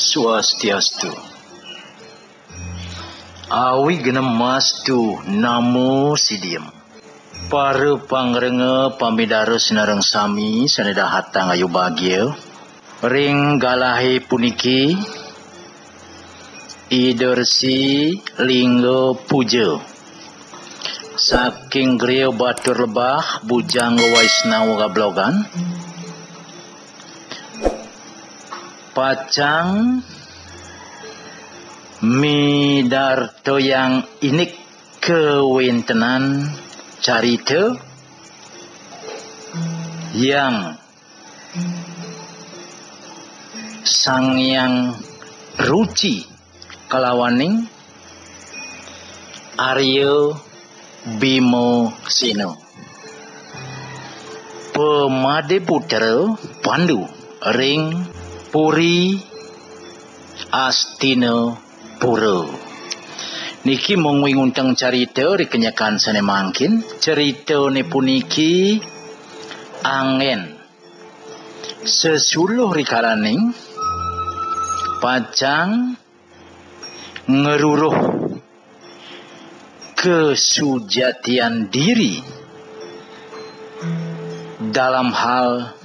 Swastiastu. Awi genem mastu namo sidiem. Para pangrenge pamidarus nareng sami saneda hatang ayu bagya. Ring galahe puniki Idersi Linggo Puja. Saking griya batur lebah bujang waisnawa gablogan. Pacang midarto yang inik kewentenan carita yang sang yang ruci kalawaning Aryo Bimo Sino Pemade putra Pandu ring Puri Astino Puro Niki cerita dikenyakan sana mangkin. Cerita ni puniki angin sesuluh rikaraning pacang ngeruruh kesujatian diri dalam hal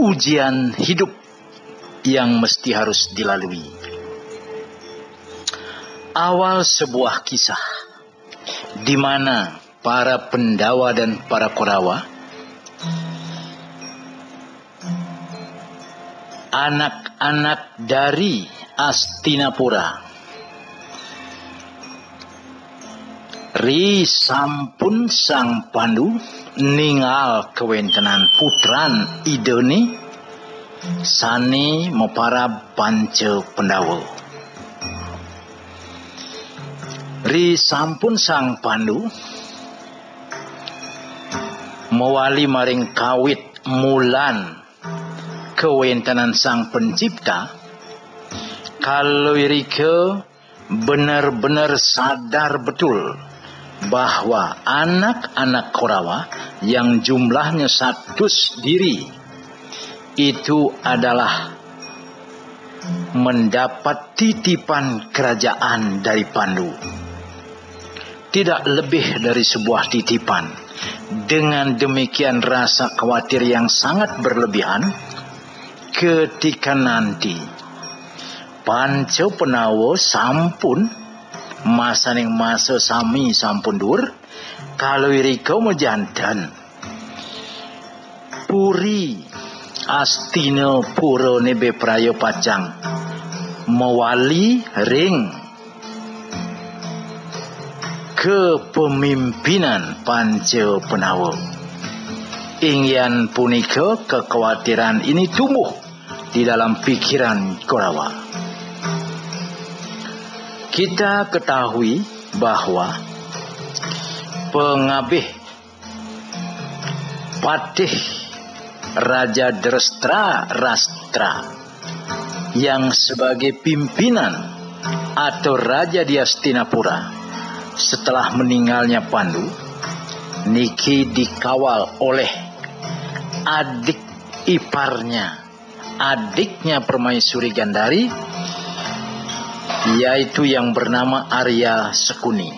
ujian hidup yang mesti harus dilalui. Awal sebuah kisah di mana para pendawa dan para korawa anak-anak dari Astinapura Ri sampun sang pandu ningal kewentenan putran ideni sani mopara panca pendawa. Ri sampun sang pandu. Mewali maring kawit mulan. Kewentenan sang pencipta. Kalau irike benar-benar sadar betul bahwa anak-anak Korawa yang jumlahnya satu diri itu adalah mendapat titipan kerajaan dari Pandu. Tidak lebih dari sebuah titipan. Dengan demikian rasa khawatir yang sangat berlebihan ketika nanti Panco Penawo sampun masa ning masa sami sampun dur kalau iriko mejantan puri astino puro nebe prayo pacang mewali ring. Kepemimpinan Panco Penawo ingyan punika kekhawatiran ini tumbuh di dalam pikiran Korawa. Kita ketahui bahwa pengabih Patih Raja Drestra Rastra yang sebagai pimpinan atau Raja di Astinapura setelah meninggalnya Pandu Niki dikawal oleh adik iparnya adiknya Permaisuri Gandari yaitu yang bernama Arya Sekuni.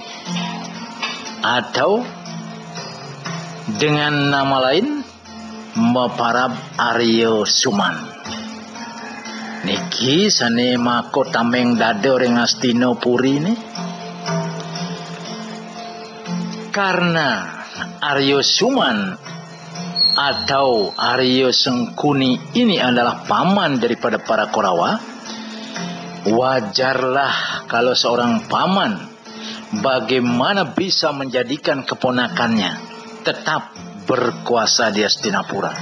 Atau dengan nama lain Maparab Aryo Suman. Niki sane mako tameng dado ring Astino Puri ini. Karena Aryo Suman atau Aryo Sengkuni ini adalah paman daripada para Korawa wajarlah kalau seorang paman bagaimana bisa menjadikan keponakannya tetap berkuasa di Astinapura.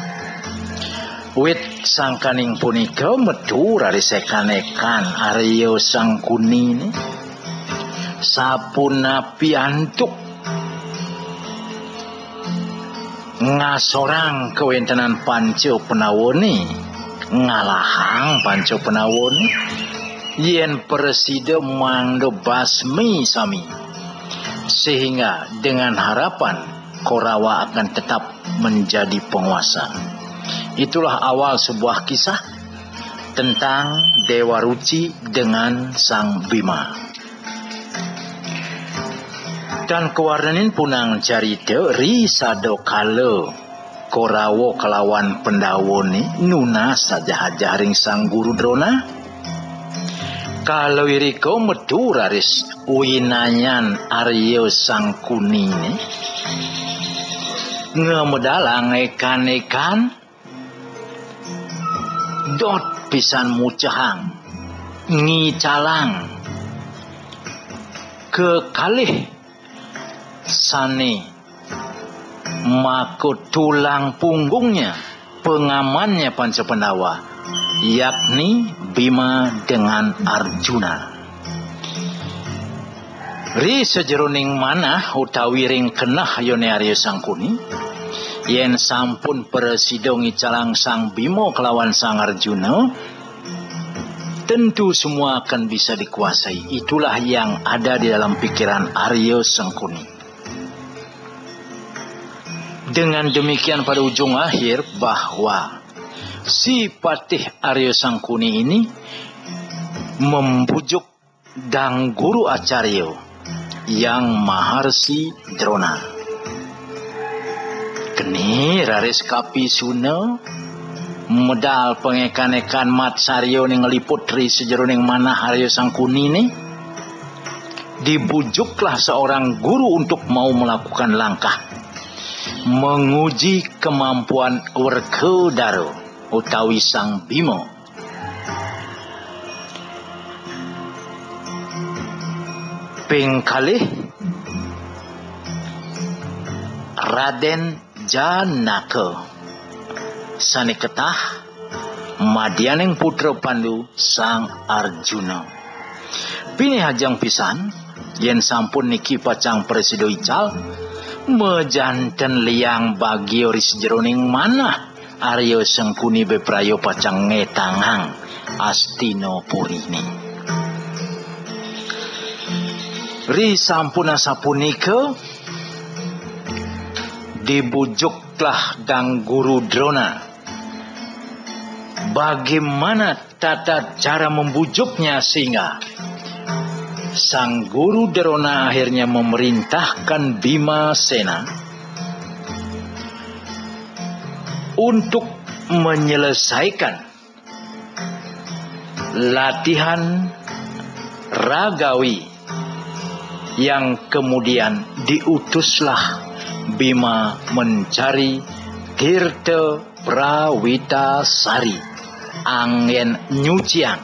Wit sangkaning punika metu rari sekanekan Aryo Sangkuni ini sapunapi antuk ngasorang kewentenan Panco Penawoni. Ngalahang Panco Penawoni. Yen presiden mangdo basmi sami. Sehingga dengan harapan Korawa akan tetap menjadi penguasa. Itulah awal sebuah kisah tentang Dewa Ruci dengan Sang Bima. Dan kewarnanin punang carita risado kala korawo kelawan pendawoni nuna saja hajaring sang guru drona. Kalau iriko metu raris winanyan Aryo sang ngemedalang ekan-ekan dot pisan mucahang ngicalang. Ke kalih sane maka tulang punggungnya pengamannya Pancapendawa yakni Bima dengan Arjuna Ri sejeroning mana utawi ring kenah yone Arya Sangkuni? Yen sampun persidongi calang Sang Bimo kelawan Sang Arjuna tentu semua akan bisa dikuasai. Itulah yang ada di dalam pikiran Arya Sangkuni. Dengan demikian pada ujung akhir bahwa si Patih Aryo Sangkuni ini membujuk Dang Guru Acaryo yang Maharsi Drona. Kini raris kapi suna medal pengekan-ekan mat saryo ning ngeliput ri sejeroning mana Aryo Sangkuni ini dibujuklah seorang guru untuk mau melakukan langkah menguji kemampuan Werkodaro utawi Sang Bimo. Ping Raden Janaka sani ketah Madianing putra Pandu Sang Arjuna. Pini hajang pisan yen sampun niki pacang presido ical mejanten liang bagi oris jeroning mana Aryo sengkuni beprayo pacang ngetangang astino purini ri sampuna sapunike dibujuklah dang guru drona. Bagaimana tata cara membujuknya sehingga sang guru Derona akhirnya memerintahkan Bima Sena untuk menyelesaikan latihan ragawi yang kemudian diutuslah Bima mencari Tirta Prawita Sari angin nyuciang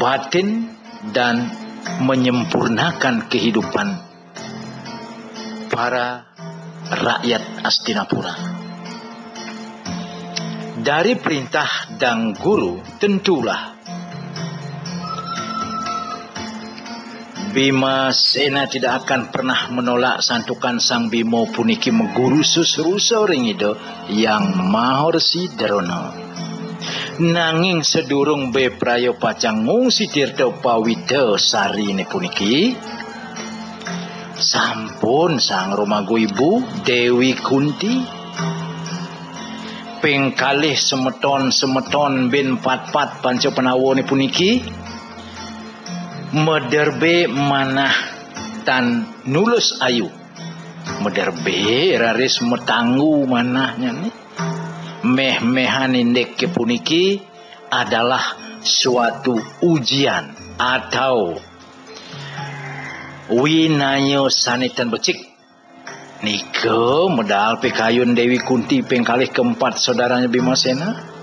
batin dan menyempurnakan kehidupan para rakyat Astinapura. Dari perintah dan guru tentulah Bima Sena tidak akan pernah menolak santukan Sang Bimo puniki mengguru susru soring itu yang mahorsi derono nanging sedurung beprayo pacang ngungsi tirta sari ini puniki. Sampun sang romago ibu Dewi Kunti. Pengkalih semeton semeton bin pat pat panca penawo ni puniki mederbe manah tan nulus ayu. Mederbe raris metanggu manahnya nih meh-mehan indek kepuniki adalah suatu ujian atau winayo sanitan becik. Nike medal pekayun Dewi Kunti pengkalih keempat saudaranya Bimasena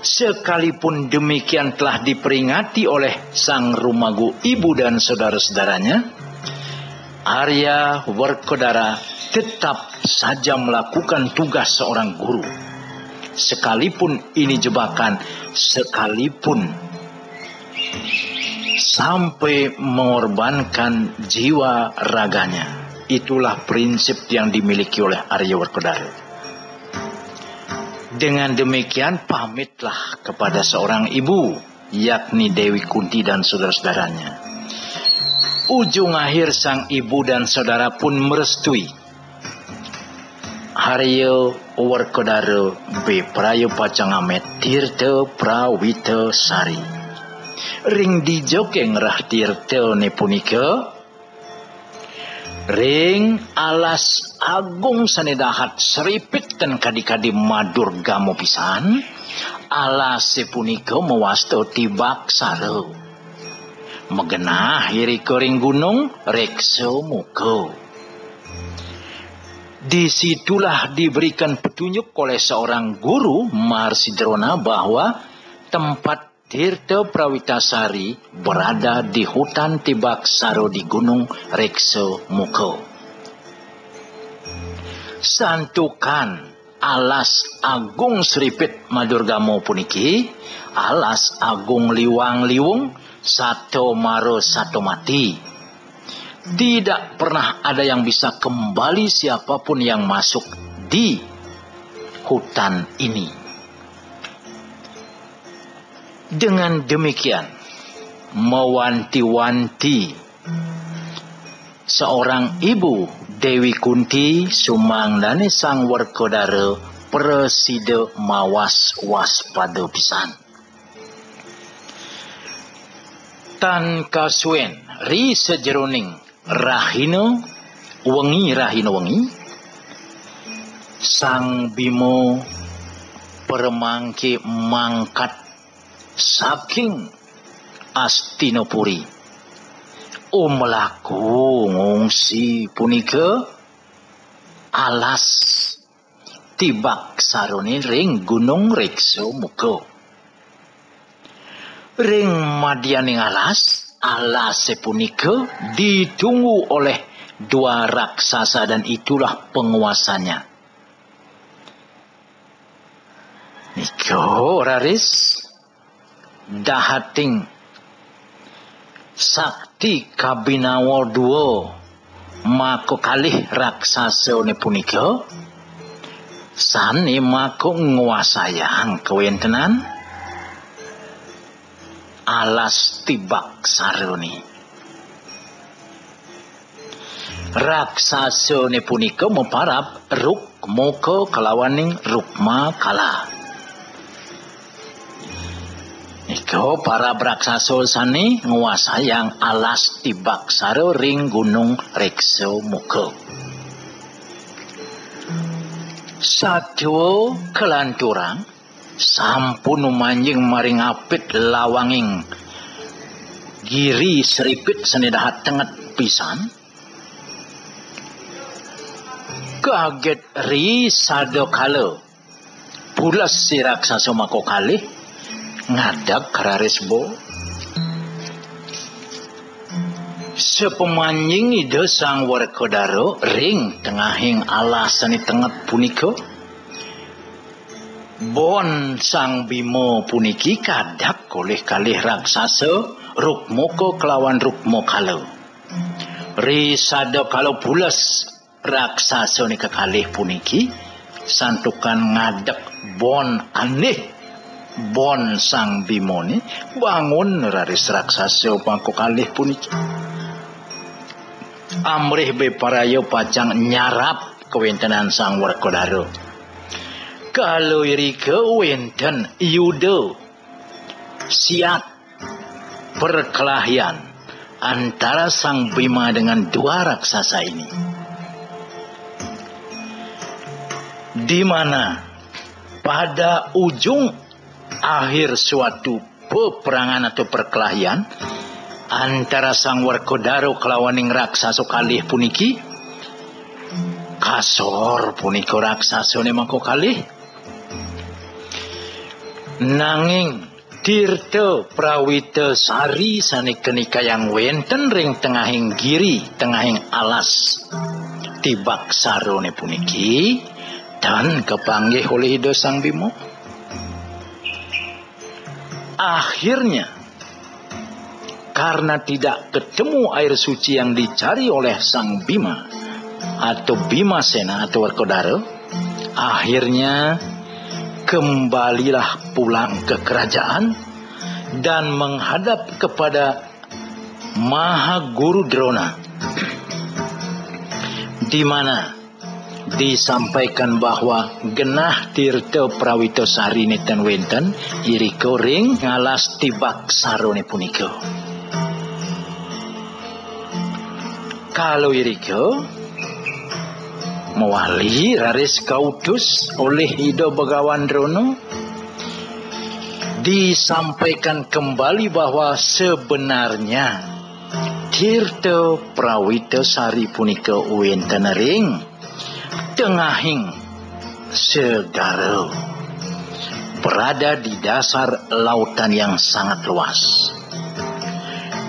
sekalipun demikian telah diperingati oleh sang rumagu ibu dan saudara-saudaranya Arya Werkodara tetap saja melakukan tugas seorang guru sekalipun ini jebakan, sekalipun sampai mengorbankan jiwa raganya. Itulah prinsip yang dimiliki oleh Arya Werkodara. Dengan demikian pamitlah kepada seorang ibu, yakni Dewi Kunti dan saudara-saudaranya. Ujung akhir sang ibu dan saudara pun merestui Haryo Warkodaro B. Prayo Pacangamet Tirta Prawita Sari Ring di jokeng rah tirta ne punika Ring alas agung sanedahat seripit dan kadi-kadi madur gamo pisan. Alas sepunika mewasto tibak saro megenah hiri kering gunung rekso muko Di situlah diberikan petunjuk oleh seorang guru Marsidrona bahwa tempat Tirta Prawitasari berada di hutan Tibak Saro di Gunung Rekso Muko. Santukan alas agung seripit Madurgamo puniki, alas agung liwang liwung, satu maro satu mati tidak pernah ada yang bisa kembali siapa pun yang masuk di hutan ini. Dengan demikian, mewanti-wanti seorang ibu Dewi Kunti Sumangdani Sang Werkodare preside mawas waspada pisan. Tan kasuen ri sejeroning Rahino wengi Rahino wengi Sang Bimo permangki mangkat saking Astinopuri umlaku ngungsi punika alas tibak sarone ring gunung rekso muko ring madianing alas Allah sepunika ditunggu oleh dua raksasa dan itulah penguasanya. Niko raris dahating sakti kabinawa duo mako kalih raksasa punika sani mako nguasayang kewentenan alas tibak saruni. Raksasa punika meparap ruk moko kelawaning rukma kala. Iko para raksasa sani nguasayang alas tibak saro ring gunung rekso muko. Satu kelanturang sampun manjing maring apit lawanging. Giri seripit senedahat tenget pisan. Kaget ri sado kalo pulas si raksasa mako kali ngadak kararis bo. Sepemanjing ide sang warkodaro ring tengahing alasan tenget puniko Bon sang Bimo puniki kadak oleh kalih raksasa Rukmoko kelawan Rukmo kalau. Risada kalau pulas raksasa ni kekalih puniki santukan ngadek bon aneh bon sang Bimo ni bangun raris raksasa pangko kalih puniki. Amrih be parayo pacang nyarap kewintenan sang Warkodaro kalau irika wenten yudo siap perkelahian antara sang Bima dengan dua raksasa ini. Di mana pada ujung akhir suatu peperangan atau perkelahian antara sang Warkodaro kelawaning raksasa kalih puniki. Kasor puniko raksasa mangko kalih. Nanging Tirta Prawita Sari sani kenika yang wenten ring tengahing giri tengahing alas tibak sarone puniki dan kepanggih oleh Hido Sang Bimo akhirnya karena tidak ketemu air suci yang dicari oleh Sang Bima atau Bima Sena atau Warkodaro akhirnya kembalilah pulang ke kerajaan dan menghadap kepada Maha Guru Drona di mana disampaikan bahwa genah Tirta Prawito Sari neten wenten iriko ring ngalas tibak sarone punika. Kalau iriko mewali raris kautus oleh Ido Begawan Drono disampaikan kembali bahwa sebenarnya Tirta Prawito Sari punika wenten ring tengahing segara berada di dasar lautan yang sangat luas.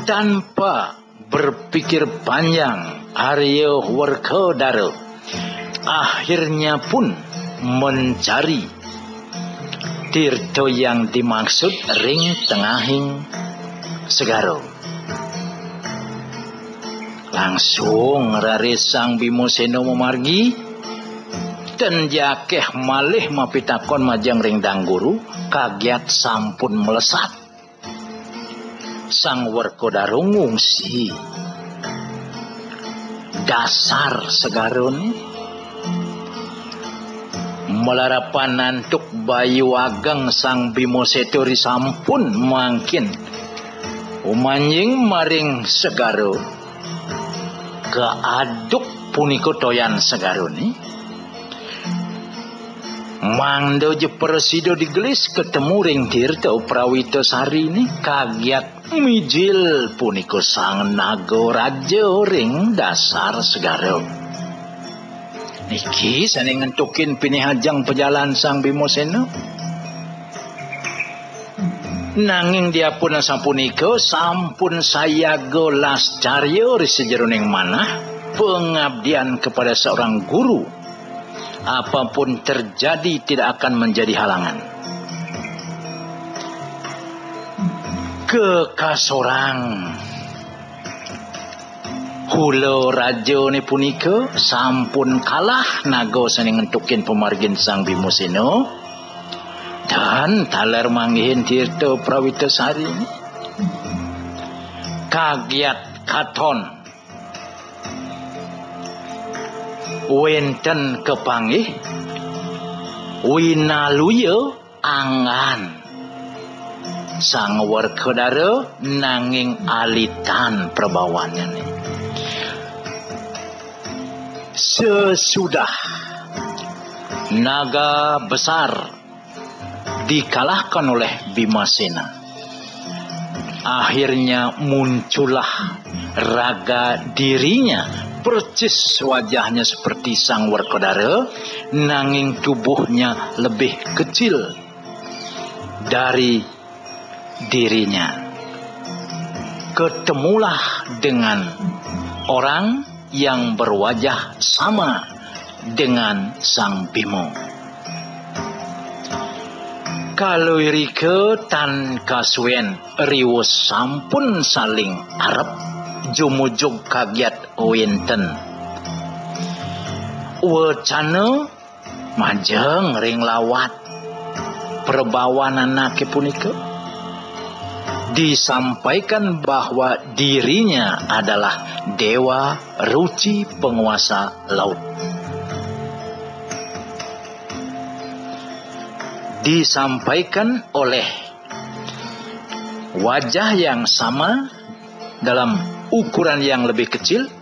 Tanpa berpikir panjang, Aryo Warkodaro akhirnya pun mencari Tirto yang dimaksud ring tengahing segaro. Langsung raris sang Bimoseno memargi dan jakeh malih mapitakon majang ring dangguru kagiat sampun melesat. Sang werkodaro ngungsi. Dasar segarun. Melarapan nantuk bayu ageng sang bimoseturi sampun mangkin. Umanjing maring segaro keaduk puniko toyan segaruni Mangdo je persido digelis ketemu ring tirta prawito sari ini kagiat mijil puniko sang nago raja ring dasar segaro. Niki sana ngentukin pinihajang pejalan sang bimoseno. Nanging dia pun sampuniko sampun saya golas caryo sejeroning mana pengabdian kepada seorang guru apa pun terjadi tidak akan menjadi halangan. Kekasorang Hulo rajo ni sampun kalah nago saning ngentukin pemargin sang Bimusino dan taler manggihin tirto prawito sari. Kagiat katon wenten kepanggih winaluya angan sang werkodara nanging alitan perbawannya nih. Sesudah naga besar dikalahkan oleh Bimasena. Akhirnya muncullah raga dirinya percis wajahnya seperti sang Werkodara, nanging tubuhnya lebih kecil dari dirinya. Ketemulah dengan orang yang berwajah sama dengan sang Bimo. Kalau Rike tan kasuen riwus sampun saling Arab jumujug kagiat winten wacana majeng ring lawat. Perbawan anak punika disampaikan bahwa dirinya adalah dewa ruci penguasa laut. Disampaikan oleh wajah yang sama dalam ukuran yang lebih kecil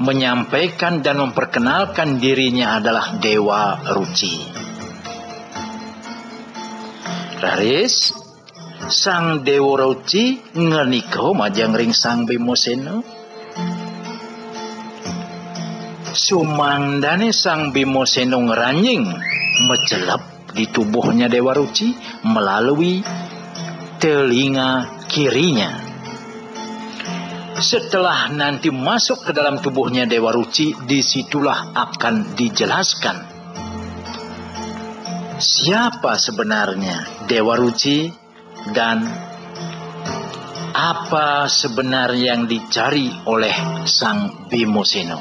menyampaikan dan memperkenalkan dirinya adalah Dewa Ruci. Raris, sang Dewa Ruci ngeniko majang ring sang Bimoseno. Sumandane sang Bimoseno ngeranjing mecelap di tubuhnya Dewa Ruci melalui telinga kirinya setelah nanti masuk ke dalam tubuhnya Dewa Ruci, di situlah akan dijelaskan. Siapa sebenarnya Dewa Ruci dan apa sebenarnya yang dicari oleh Sang Bimoseno.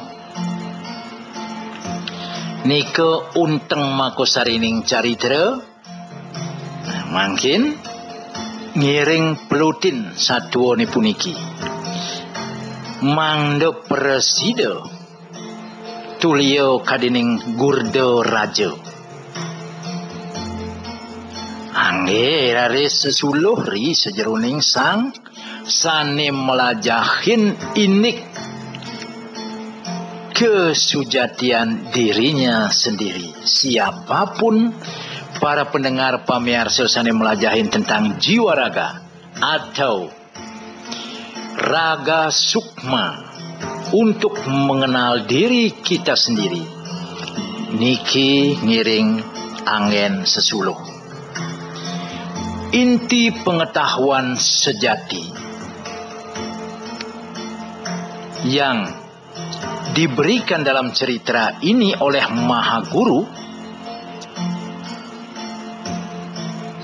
Nike unteng makosarining caritra nah, mungkin ngiring pelutin satu puniki mangdo presido tulio kadining gurdo rajo. Angge rare sesuluh ri sejeruning sang sane melajahin inik kesujatian dirinya sendiri. Siapa pun para pendengar pamiar sane melajahin tentang jiwa raga atau raga sukma untuk mengenal diri kita sendiri. Niki ngiring angin sesuluh inti pengetahuan sejati yang diberikan dalam cerita ini oleh Maha Guru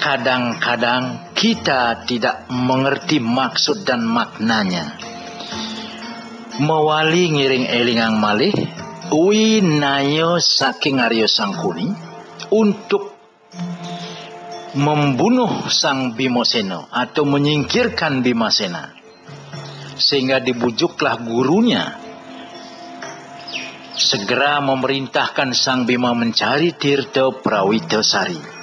kadang-kadang kita tidak mengerti maksud dan maknanya mewali ngiring elingang malih wi nayo saking Aryo Sangkuni untuk membunuh sang Bimoseno atau menyingkirkan Bimasena. Sehingga dibujuklah gurunya segera memerintahkan sang Bima mencari Tirta Prawitasari.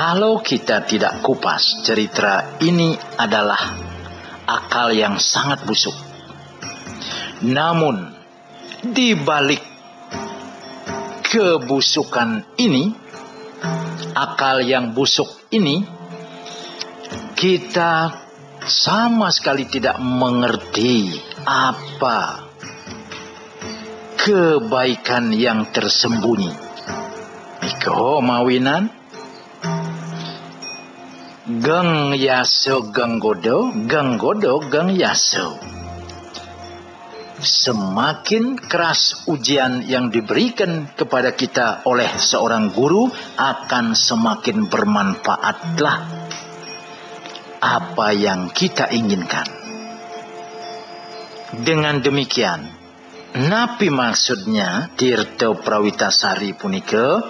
Kalau kita tidak kupas, cerita ini adalah akal yang sangat busuk. Namun, di balik kebusukan ini, akal yang busuk ini kita sama sekali tidak mengerti apa kebaikan yang tersembunyi. Iko mawinan geng yaso geng godo, geng godo geng yaso semakin keras ujian yang diberikan kepada kita oleh seorang guru akan semakin bermanfaatlah apa yang kita inginkan. Dengan demikian, napi maksudnya Tirto Prawitasari punika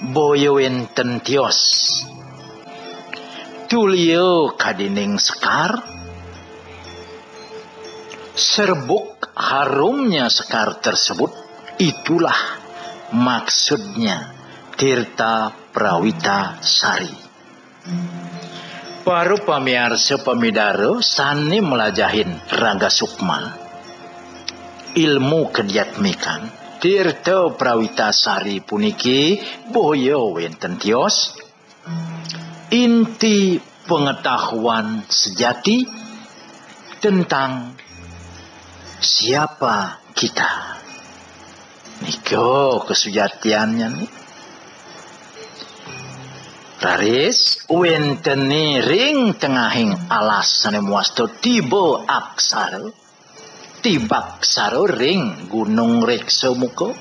boyo enten tios. Tulio kadining sekar serbuk harumnya sekar tersebut itulah maksudnya Tirta Prawita Sari. Baru pamiarsa pamidaro sani melajahin raga sukma. Ilmu kediatmikan Tirta Prawita Sari puniki boyo wenten tios. Inti pengetahuan sejati tentang siapa kita. Niko kesujatiannya nih. Raris wenteni ring tengahing alas sane muasto tibo aksar tibak saro ring gunung rekso muko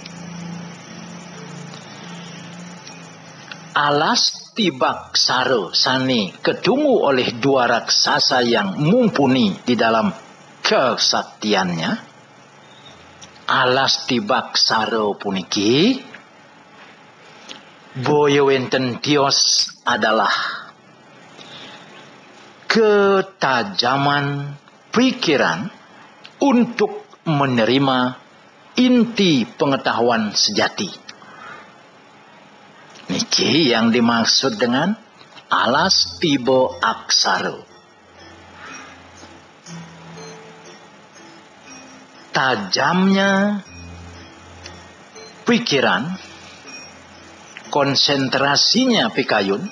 alas tibak saro sani ketemu oleh dua raksasa yang mumpuni di dalam kesaktiannya alas tibak saro puniki boyo wenten tios adalah ketajaman pikiran untuk menerima inti pengetahuan sejati. Niki yang dimaksud dengan alas tibo aksaro. tajamnya pikiran, konsentrasinya pikayun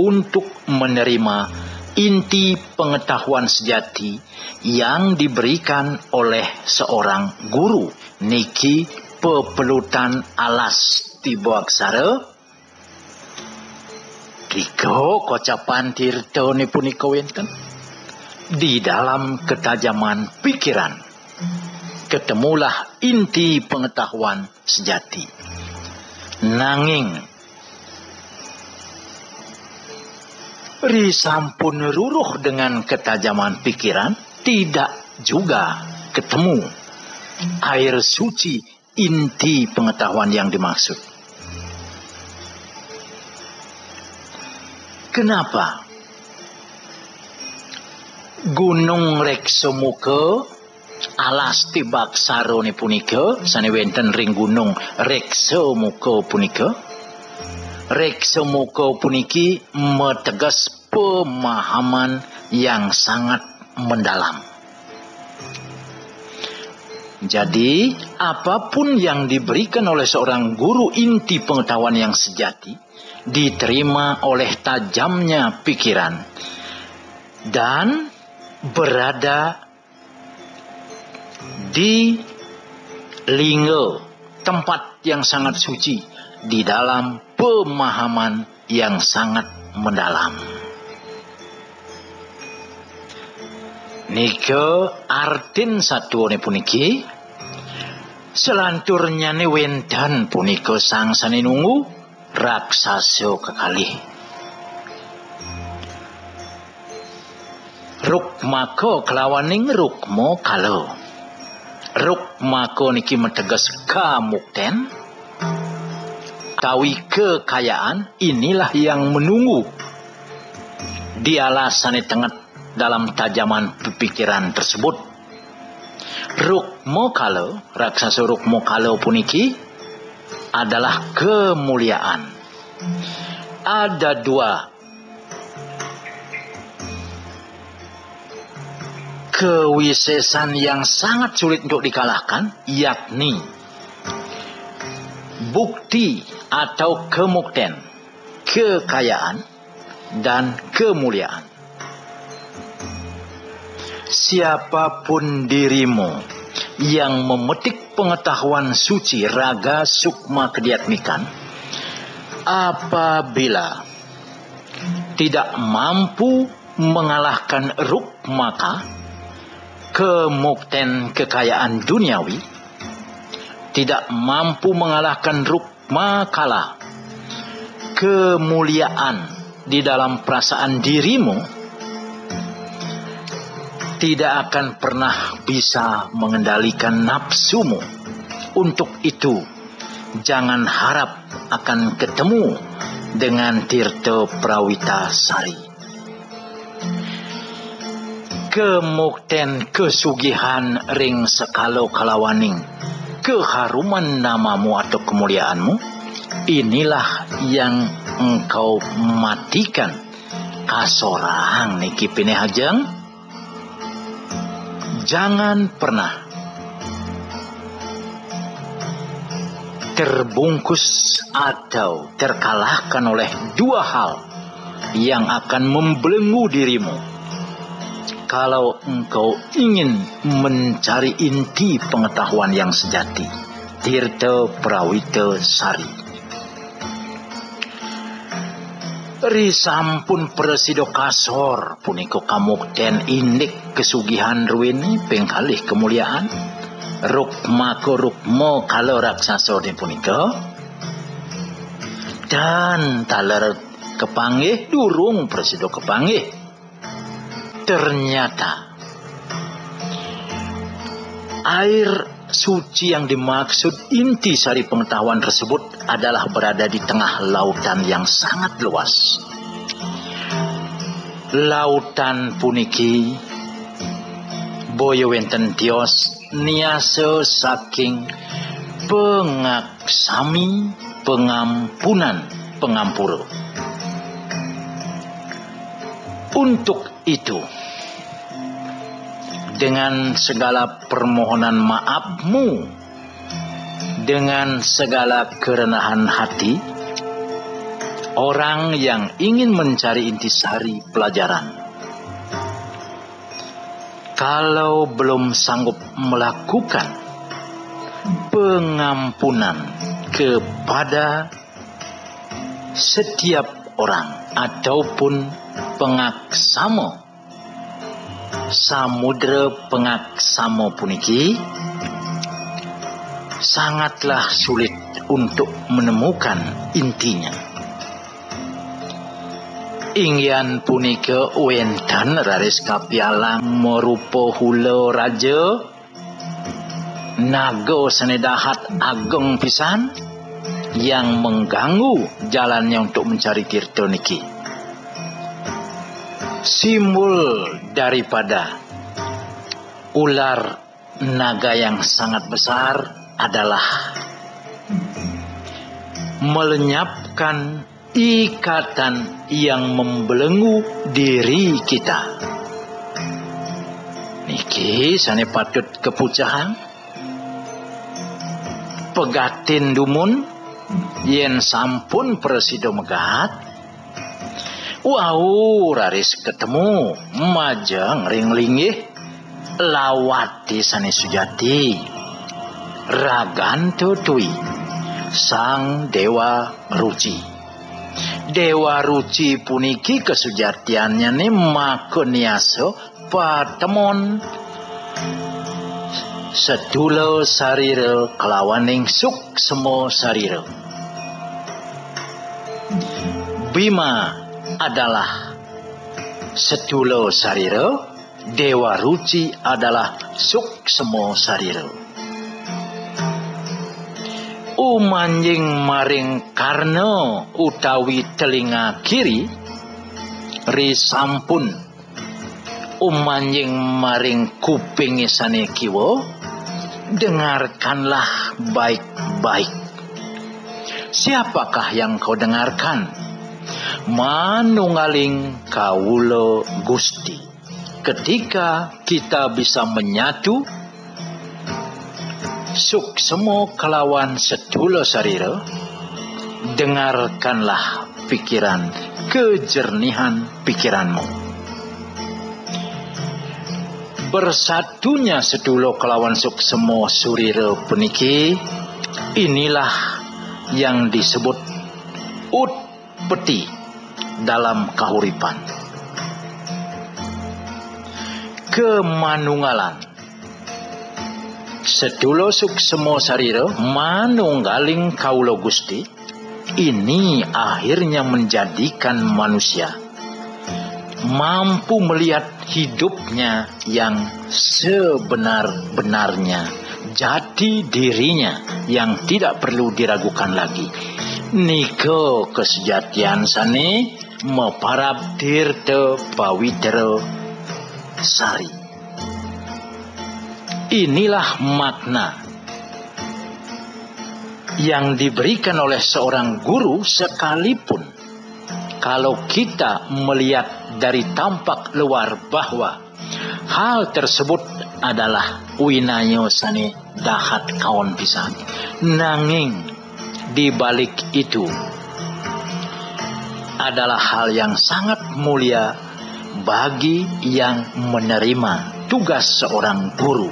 untuk menerima inti pengetahuan sejati yang diberikan oleh seorang guru. Niki pepelutan alas tibo aksara. Riko kocapan tirto ni punika di dalam ketajaman pikiran ketemulah inti pengetahuan sejati. Nanging risampun ruruh dengan ketajaman pikiran tidak juga ketemu air suci inti pengetahuan yang dimaksud. Kenapa? Gunung Reksomuke alas tibak sarone punika sane wenten ring gunung reksa muka punika reksa muka puniki metegas pemahaman yang sangat mendalam jadi, apa pun yang diberikan oleh seorang guru inti pengetahuan yang sejati diterima oleh tajamnya pikiran dan berada di linggo tempat yang sangat suci di dalam pemahaman yang sangat mendalam. Nike artin satu ne puniki selanturnya ne wendan sang sani nunggu raksasa kekali Rukmako kelawaning rukmo kalau Rukmako niki metegas kamukten Tawi kekayaan inilah yang menunggu. Dialah sani tengah dalam tajaman pikiran tersebut. Rukmo kalo, raksasa Rukmo kalo puniki adalah kemuliaan. Ada dua kewisesan yang sangat sulit untuk dikalahkan, yakni bukti atau kemukten, kekayaan, dan kemuliaan siapa pun dirimu yang memetik pengetahuan suci raga sukma kediatmikan apabila tidak mampu mengalahkan rukmaka kemukten kekayaan duniawi tidak mampu mengalahkan rukmakala kemuliaan di dalam perasaan dirimu tidak akan pernah bisa mengendalikan nafsumu. Untuk itu, jangan harap akan ketemu dengan Tirto Prawita Sari. Kemukten kesugihan ring sekalo kalawaning, keharuman namamu atau kemuliaanmu, inilah yang engkau matikan kasorang niki pinehajeng Jangan pernah terbungkus atau terkalahkan oleh dua hal yang akan membelenggu dirimu. Kalau engkau ingin mencari inti pengetahuan yang sejati, Tirta Prawita Sari. Risampun presido kasor. Puniko kamukten indik kesugihan ruini pengkalih kemuliaan. Rukma rukmo kalau raksasa ni puniko dan taler kepanggih durung presido kepanggih. Ternyata air suci yang dimaksud inti sari pengetahuan tersebut adalah berada di tengah lautan yang sangat luas. Lautan puniki boyo wenten tios niase saking pengaksami pengampunan pengampuro. Untuk itu, dengan segala permohonan maafmu, dengan segala kerenahan hati, orang yang ingin mencari intisari pelajaran. Kalau belum sanggup melakukan pengampunan kepada setiap orang ataupun pengaksamo samudra pengaksamo puniki sangatlah sulit untuk menemukan intinya. Ingyan punika wentan raris kapialang merupa hula raja nago senedahat ageng pisan yang mengganggu jalannya untuk mencari tirta niki simbol daripada ular naga yang sangat besar adalah melenyapkan ikatan yang membelenggu diri kita. Niki sane patut kepucahan pegatin dumun yen sampun presido megat Wow, raris ketemu majeng ring linggih lawati sane sujati ragan tutui sang dewa ruci. Dewa ruci puniki kesujatiannya nih makoniaso patemon. Sedulo sariro kelawaning suk semo sariro Bima adalah sedulo sariro Dewa Ruci adalah Suksemo Sariro. Umanjing maring karno utawi telinga kiri risampun umanjing maring kuping sane kiwo dengarkanlah baik-baik. Siapakah yang kau dengarkan manungaling kawulo gusti. Ketika kita bisa menyatu suk semo kelawan setulo sariro dengarkanlah pikiran kejernihan pikiranmu. Bersatunya setulo kelawan suk semo suriro peniki inilah yang disebut ut peti dalam kahuripan. Kemanunggalan Sedulo suksemo sariro manunggaling kaulo gusti ini akhirnya menjadikan manusia mampu melihat hidupnya yang sebenar-benarnya jadi dirinya yang tidak perlu diragukan lagi niko kesejatian sane meparab tirte pawitero sari. Inilah makna yang diberikan oleh seorang guru sekalipun kalau kita melihat dari tampak luar bahwa hal tersebut adalah winayo sane dahat kawan pisang nanging di balik itu adalah hal yang sangat mulia bagi yang menerima tugas seorang guru.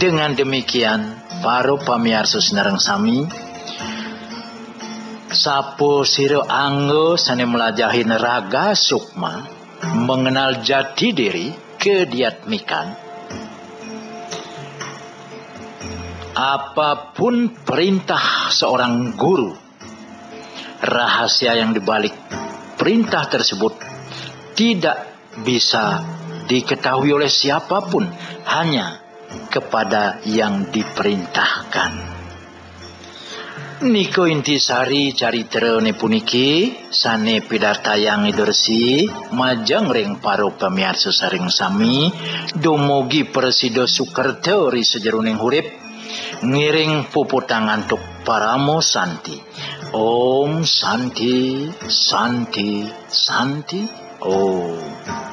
Dengan demikian, para pamiarsa senerang sami, sapo siro anggo sane melajahi neraga sukma, mengenal jati diri, kediatmikan, apa pun perintah seorang guru, rahasia yang dibalik perintah tersebut tidak bisa diketahui oleh siapa pun hanya kepada yang diperintahkan. Niko intisari cari terone puniki sane pidartayang idursi majang ring paro pemiarsa saring sami domogi presido Sukerto ri sejeruning hurip ngiring puputangan tuk paramo santi. Om Santi Santi Santi. Om